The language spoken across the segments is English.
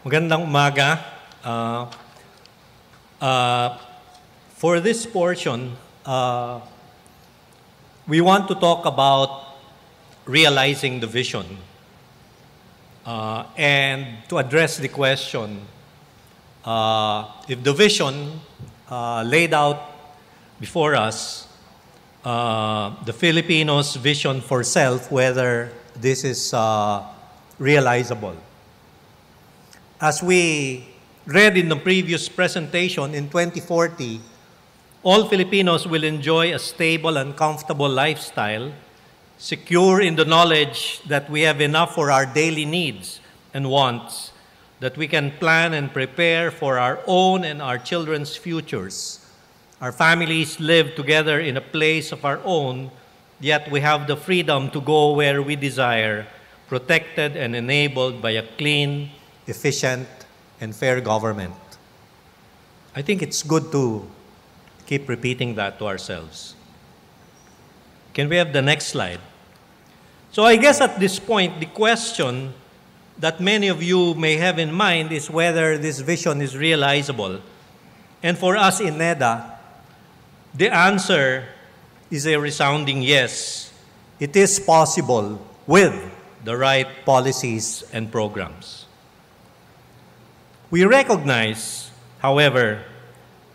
Magandang umaga. Uh, uh, for this portion, uh, we want to talk about realizing the vision uh, and to address the question uh, if the vision uh, laid out before us, uh, the Filipinos' vision for self, whether this is uh, realizable. As we read in the previous presentation in 2040, all Filipinos will enjoy a stable and comfortable lifestyle, secure in the knowledge that we have enough for our daily needs and wants, that we can plan and prepare for our own and our children's futures. Our families live together in a place of our own, yet we have the freedom to go where we desire, protected and enabled by a clean, efficient, and fair government. I think it's good to keep repeating that to ourselves. Can we have the next slide? So, I guess at this point, the question that many of you may have in mind is whether this vision is realizable. And for us in NEDA, the answer is a resounding yes. It is possible with the right policies and programs. We recognize, however,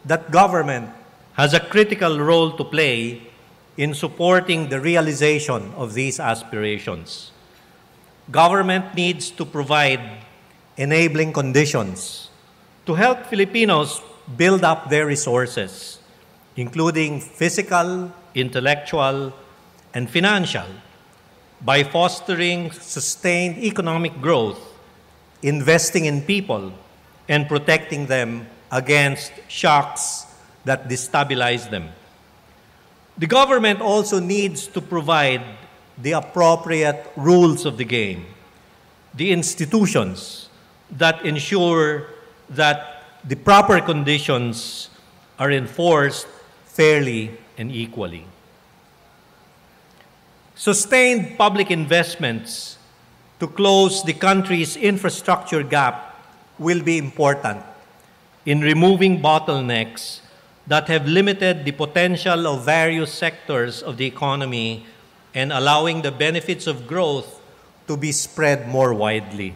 that government has a critical role to play in supporting the realization of these aspirations. Government needs to provide enabling conditions to help Filipinos build up their resources, including physical, intellectual, and financial, by fostering sustained economic growth, investing in people, and protecting them against shocks that destabilize them. The government also needs to provide the appropriate rules of the game, the institutions that ensure that the proper conditions are enforced fairly and equally. Sustained public investments to close the country's infrastructure gap will be important in removing bottlenecks that have limited the potential of various sectors of the economy and allowing the benefits of growth to be spread more widely.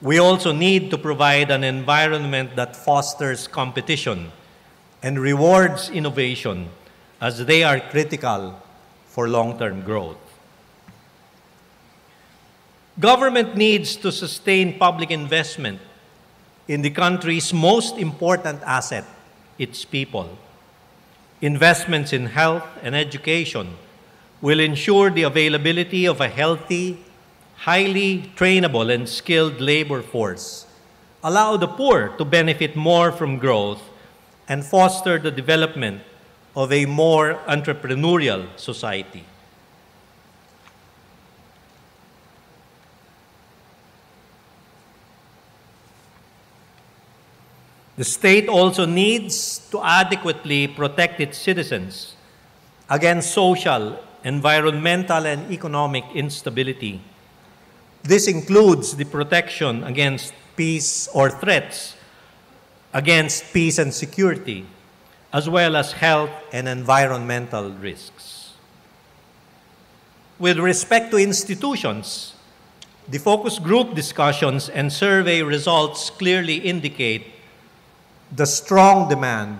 We also need to provide an environment that fosters competition and rewards innovation as they are critical for long-term growth. Government needs to sustain public investment in the country's most important asset, its people. Investments in health and education will ensure the availability of a healthy, highly trainable, and skilled labor force, allow the poor to benefit more from growth, and foster the development of a more entrepreneurial society. The state also needs to adequately protect its citizens against social, environmental, and economic instability. This includes the protection against peace or threats against peace and security, as well as health and environmental risks. With respect to institutions, the focus group discussions and survey results clearly indicate the strong demand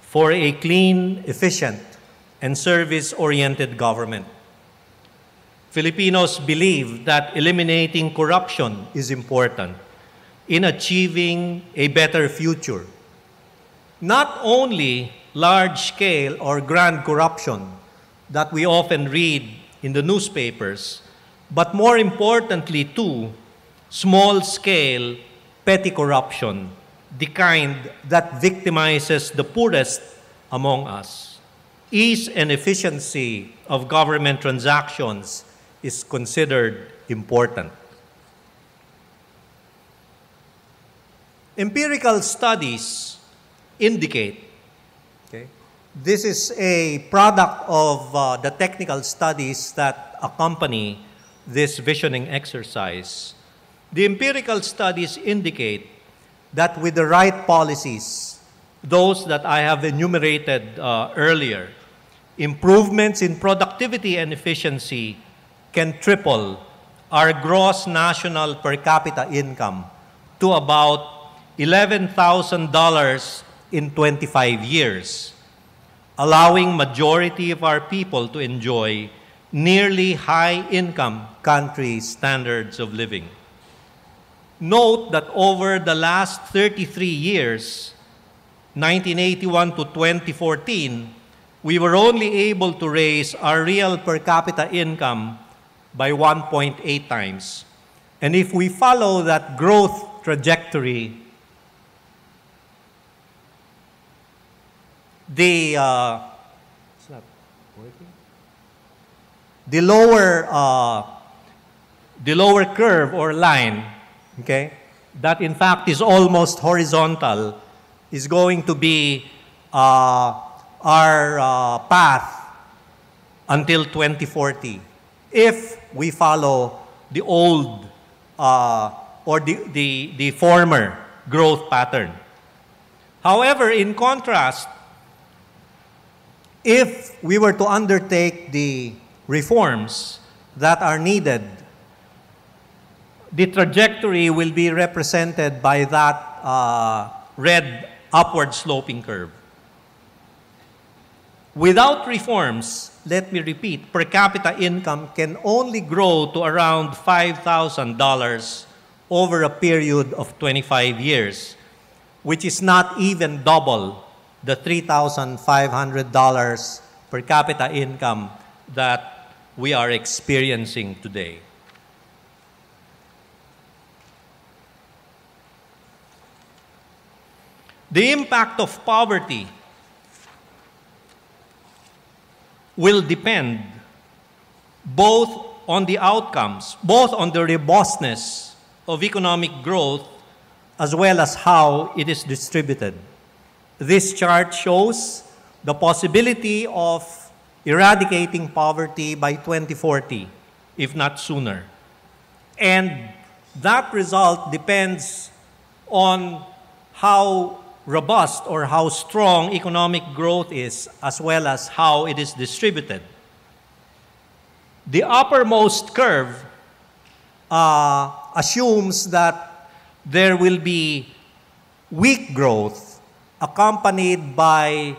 for a clean, efficient, and service-oriented government. Filipinos believe that eliminating corruption is important in achieving a better future. Not only large-scale or grand corruption that we often read in the newspapers, but more importantly too, small-scale petty corruption the kind that victimizes the poorest among us. Ease and efficiency of government transactions is considered important. Empirical studies indicate, okay, this is a product of uh, the technical studies that accompany this visioning exercise The empirical studies indicate that with the right policies, those that I have enumerated uh, earlier, improvements in productivity and efficiency can triple our gross national per capita income to about $11,000 in 25 years, allowing majority of our people to enjoy nearly high-income country standards of living. Note that over the last 33 years, 1981 to 2014, we were only able to raise our real per capita income by 1.8 times. And if we follow that growth trajectory, the uh, the lower uh, the lower curve or line, okay, that in fact is almost horizontal, is going to be uh, our uh, path until 2040 if we follow the old uh, or the, the, the former growth pattern. However, in contrast, if we were to undertake the reforms that are needed, the trajectory will be represented by that uh, red upward sloping curve. Without reforms, let me repeat, per capita income can only grow to around $5,000 over a period of 25 years, which is not even double the $3,500 per capita income that we are experiencing today. The impact of poverty will depend both on the outcomes, both on the robustness of economic growth, as well as how it is distributed. This chart shows the possibility of eradicating poverty by 2040, if not sooner. And that result depends on how robust or how strong economic growth is, as well as how it is distributed. The uppermost curve uh, assumes that there will be weak growth accompanied by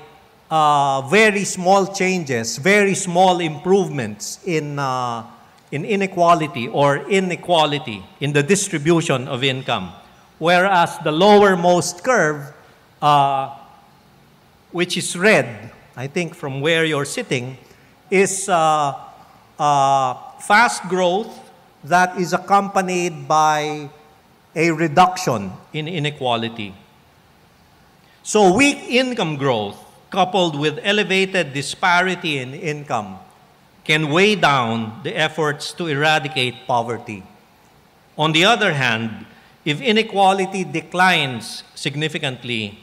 uh, very small changes, very small improvements in, uh, in inequality or inequality in the distribution of income. Whereas the lowermost curve uh, which is red, I think from where you're sitting, is uh, uh, fast growth that is accompanied by a reduction in inequality. So weak income growth coupled with elevated disparity in income can weigh down the efforts to eradicate poverty. On the other hand, if inequality declines significantly,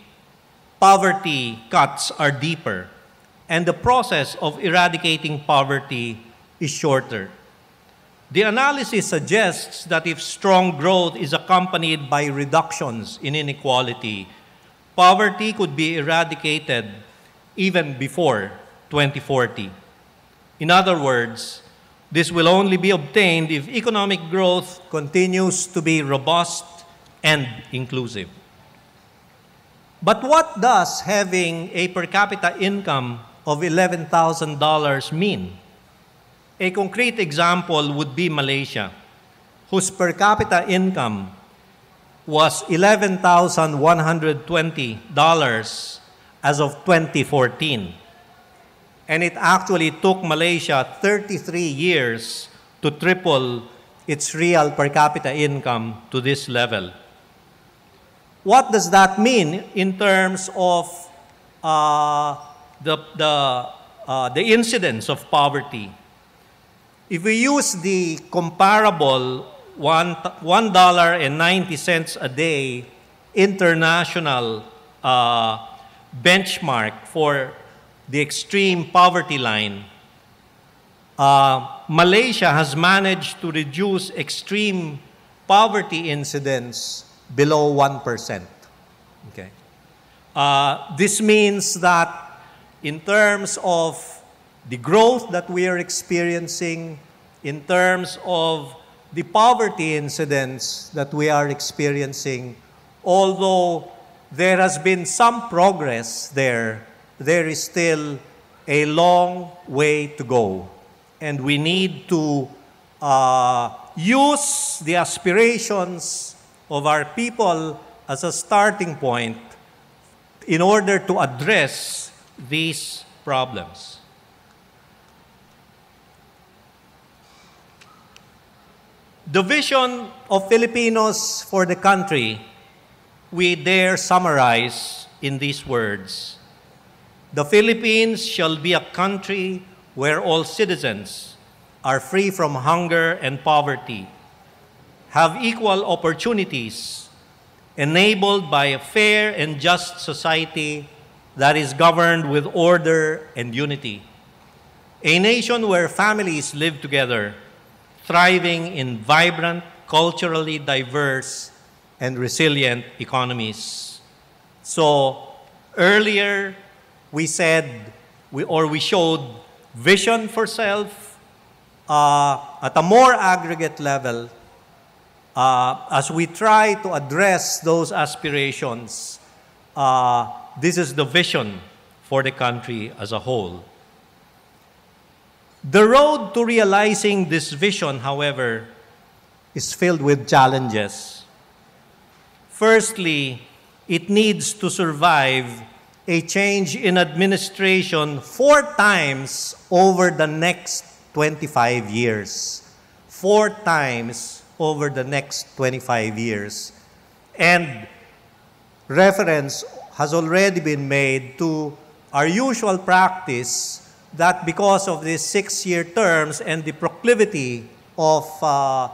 poverty cuts are deeper, and the process of eradicating poverty is shorter. The analysis suggests that if strong growth is accompanied by reductions in inequality, poverty could be eradicated even before 2040. In other words, this will only be obtained if economic growth continues to be robust and inclusive. But what does having a per capita income of $11,000 mean? A concrete example would be Malaysia, whose per capita income was $11,120 as of 2014. And it actually took Malaysia 33 years to triple its real per capita income to this level. What does that mean in terms of uh, the, the, uh, the incidence of poverty? If we use the comparable one, $1.90 a day international uh, benchmark for the extreme poverty line, uh, Malaysia has managed to reduce extreme poverty incidence below 1%. Okay. Uh, this means that in terms of the growth that we are experiencing, in terms of the poverty incidence that we are experiencing, although there has been some progress there, there is still a long way to go. And we need to uh, use the aspirations of our people as a starting point in order to address these problems. The vision of Filipinos for the country, we dare summarize in these words The Philippines shall be a country where all citizens are free from hunger and poverty, have equal opportunities, enabled by a fair and just society that is governed with order and unity. A nation where families live together thriving in vibrant, culturally diverse, and resilient economies. So earlier, we said, we, or we showed vision for self uh, at a more aggregate level uh, as we try to address those aspirations. Uh, this is the vision for the country as a whole. The road to realizing this vision, however, is filled with challenges. Firstly, it needs to survive a change in administration four times over the next 25 years. Four times over the next 25 years. And reference has already been made to our usual practice that because of these six-year terms and the proclivity of uh,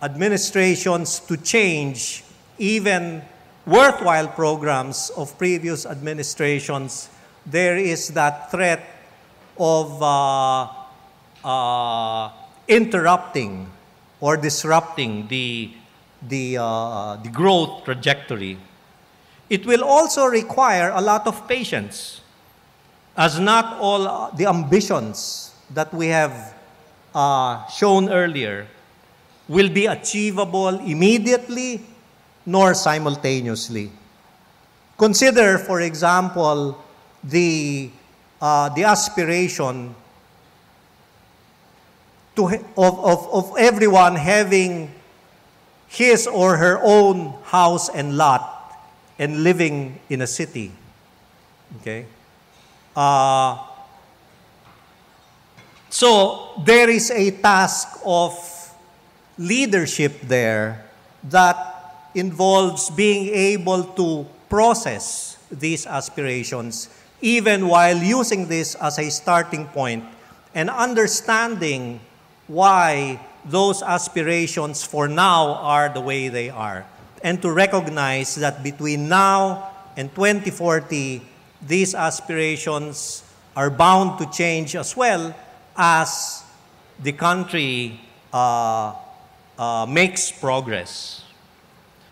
administrations to change even worthwhile programs of previous administrations, there is that threat of uh, uh, interrupting or disrupting the, the, uh, the growth trajectory. It will also require a lot of patience as not all the ambitions that we have uh, shown earlier will be achievable immediately nor simultaneously. Consider, for example, the, uh, the aspiration to, of, of, of everyone having his or her own house and lot and living in a city. Okay? Uh, so there is a task of leadership there that involves being able to process these aspirations even while using this as a starting point and understanding why those aspirations for now are the way they are and to recognize that between now and 2040 these aspirations are bound to change as well as the country uh, uh, makes progress.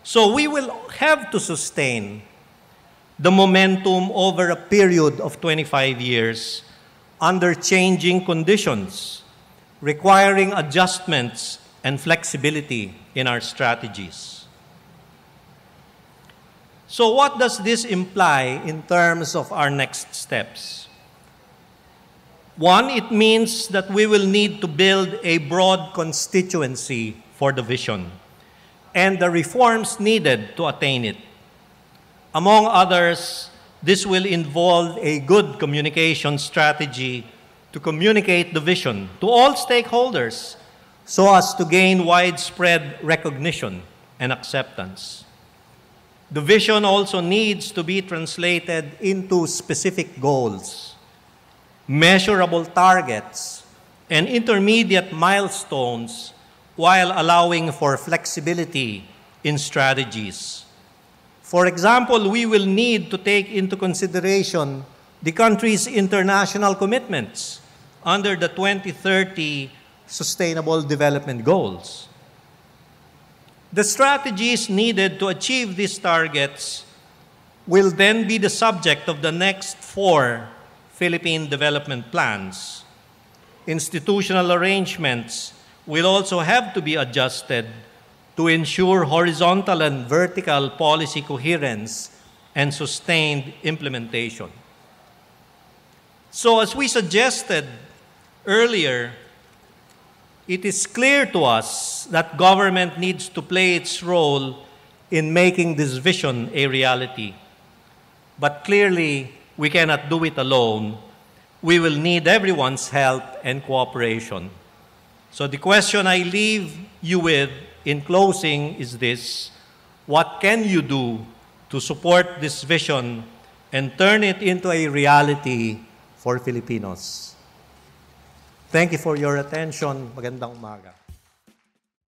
So we will have to sustain the momentum over a period of 25 years under changing conditions, requiring adjustments and flexibility in our strategies. So what does this imply in terms of our next steps? One, it means that we will need to build a broad constituency for the vision and the reforms needed to attain it. Among others, this will involve a good communication strategy to communicate the vision to all stakeholders so as to gain widespread recognition and acceptance. The vision also needs to be translated into specific goals, measurable targets, and intermediate milestones while allowing for flexibility in strategies. For example, we will need to take into consideration the country's international commitments under the 2030 Sustainable Development Goals. The strategies needed to achieve these targets will then be the subject of the next four Philippine development plans. Institutional arrangements will also have to be adjusted to ensure horizontal and vertical policy coherence and sustained implementation. So, as we suggested earlier, it is clear to us that government needs to play its role in making this vision a reality. But clearly, we cannot do it alone. We will need everyone's help and cooperation. So, the question I leave you with in closing is this What can you do to support this vision and turn it into a reality for Filipinos? Thank you for your attention. Magandang umaga.